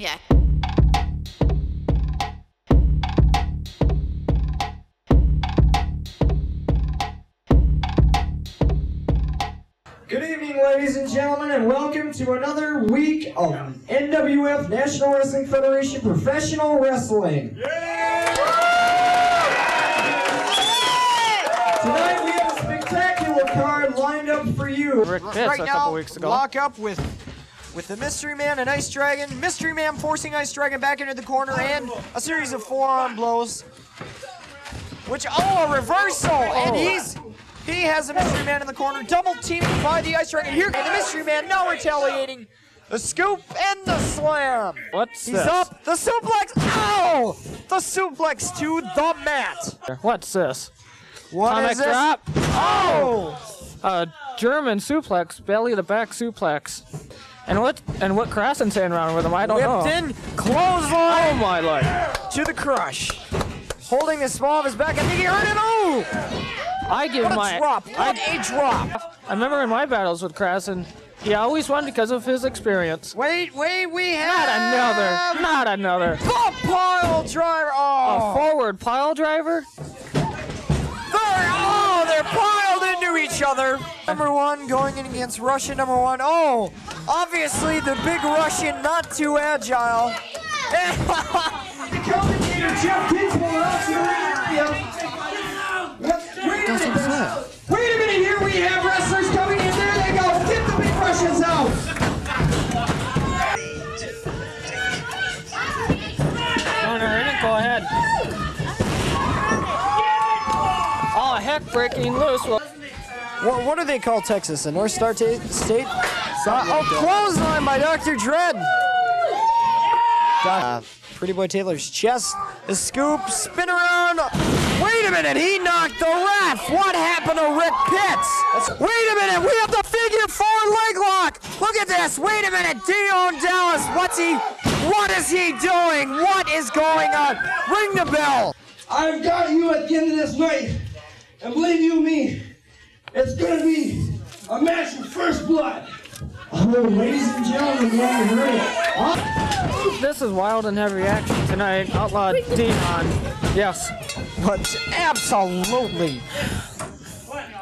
Yeah. Good evening, ladies and gentlemen, and welcome to another week of NWF National Wrestling Federation Professional Wrestling. Tonight we have a spectacular card lined up for you. Rick Pitts right a now, couple weeks ago. lock up with with the Mystery Man and Ice Dragon. Mystery Man forcing Ice Dragon back into the corner and a series of forearm blows. Which oh a reversal oh. and he's he has a Mystery Man in the corner, double teaming by the Ice Dragon. Here the Mystery Man now retaliating. The scoop and the slam. What's He's this? up. The suplex. Ow! The suplex to the mat. What's this? What Atomic is this? drop. Oh! A German suplex, belly to back suplex. And what and what Crossen's saying around with him? I don't Whipped know. in, clothesline. Oh my life! to the crush. Holding the small of his back. I think he hurt it. Oh! I give What a my. drop. I, What a drop. I remember in my battles with Crossen, he always won because of his experience. Wait, wait, we have Not another. Not another. the pile driver. Oh. A forward pile driver. they're, oh, they're piled into each other. Number one going in against Russian number one. Oh, obviously the big Russian not too agile. Commentator Jeff Kinsmore out to the ring. What- Wait a minute. Wait a minute, here we have wrestlers coming in. There they go. Get the big Russians out. No, no, no, go ahead. Oh, heck, breaking loose. What, what do they call Texas? The North Star ta- State? Uh, oh, clothesline by Dr. Dread. Uh, Pretty Boy Taylor's chest, the scoop, spin around. Wait a minute, he knocked the ref. What happened to Rick Pitts? Wait a minute, we have the figure four leg lock. Look at this. Wait a minute, Dion Dallas. What's he? What is he doing? What is going on? Ring the bell. I've got you at the end of this night. And believe you me, it's gonna be a match of first blood. Oh, ladies and gentlemen, you haven't it. This is wild and heavy action tonight. Outlaw Dion. Yes. But absolutely.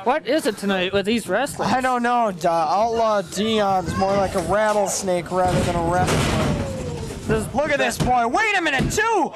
What is it tonight with these wrestlers? I don't know. Uh, Outlaw Dion's more like a rattlesnake rather than a wrestler. This, Look at this boy. Wait a minute, two.